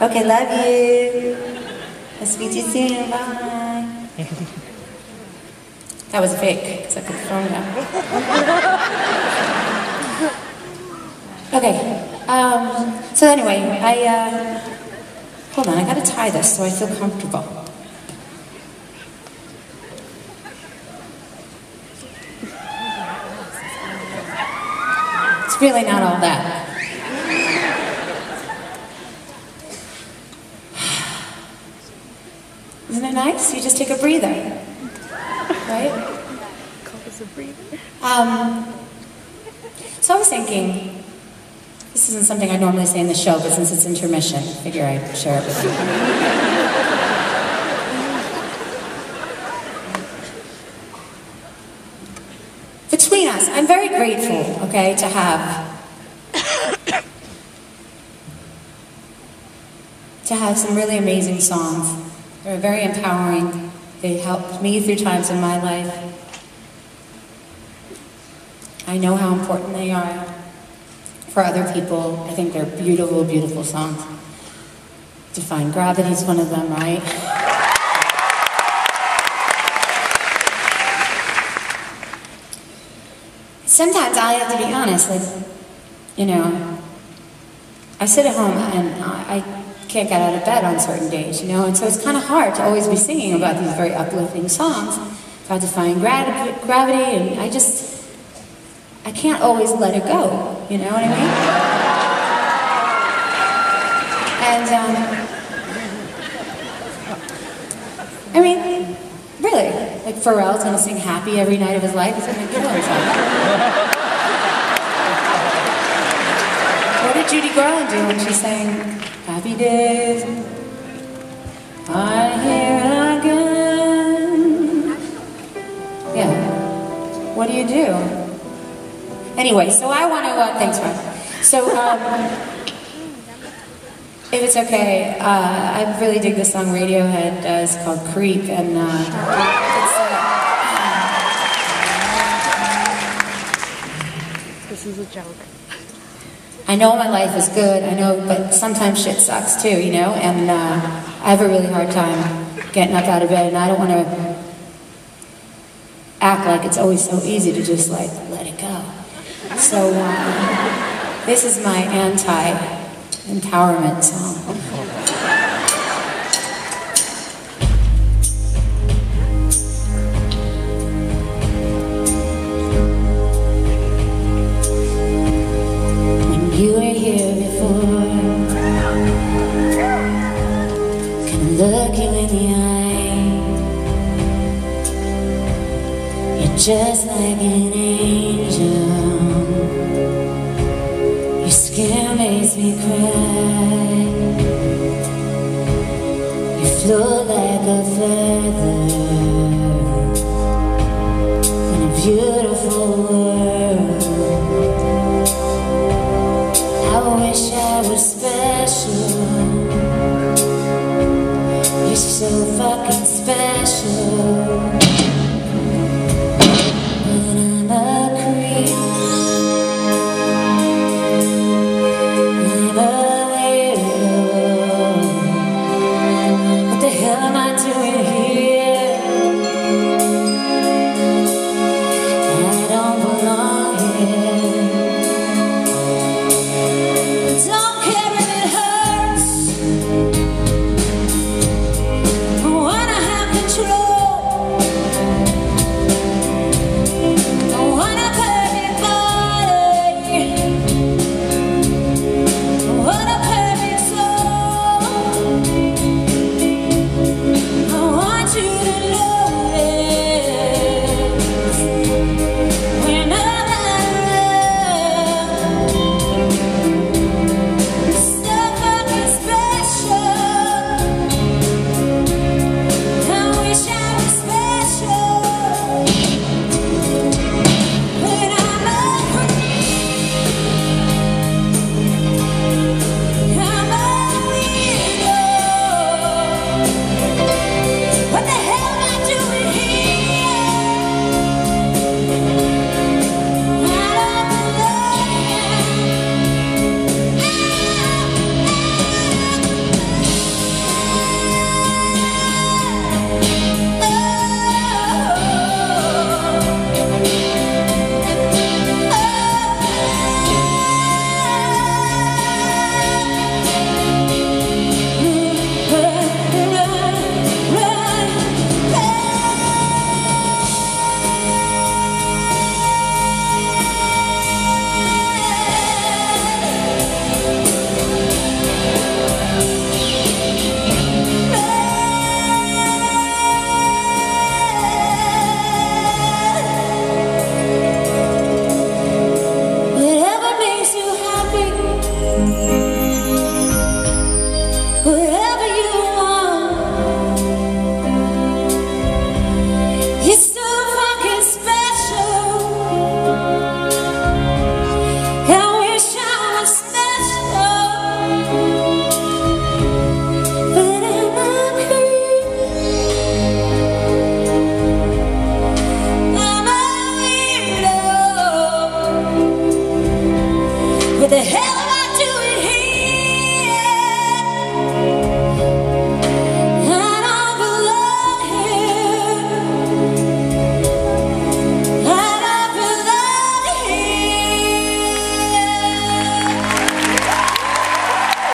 Okay, love you. I'll speak to you soon. Bye. that was fake, because I put the phone down. okay, um, so anyway, I, uh, hold on, I gotta tie this so I feel comfortable. It's really not all that. You just take a breather, right? a breather. Um, so I was thinking, this isn't something I'd normally say in the show, but since it's intermission, I figure I'd share it with you. Between us, I'm very grateful, okay, to have to have some really amazing songs. They're very empowering. They helped me through times in my life. I know how important they are for other people. I think they're beautiful, beautiful songs. Defying Gravity is one of them, right? Sometimes I have to be honest, like, you know, I sit at home and I can't get out of bed on certain days, you know, and so it's kind of hard to always be singing about these very uplifting songs about defying gra- gravity, and I just, I can't always let it go, you know what I mean? And, um, I mean, really, like Pharrell's gonna sing happy every night of his life, he's gonna kill himself. what did Judy Garland do when she sang Are here again? Yeah. What do you do? Anyway, so I want to, uh, thanks, Ron. So, um, if it's okay, uh, I really dig this song Radiohead does called Creep, and uh, uh, This is a joke. I know my life is good, I know, but sometimes shit sucks too, you know, and uh, I have a really hard time getting up out of bed, and I don't want to act like it's always so easy to just like let it go. So um, this is my anti-empowerment song. Look you in the eye? You're just like an angel. Your skin makes me cry. You float like a feather in a beautiful world. control.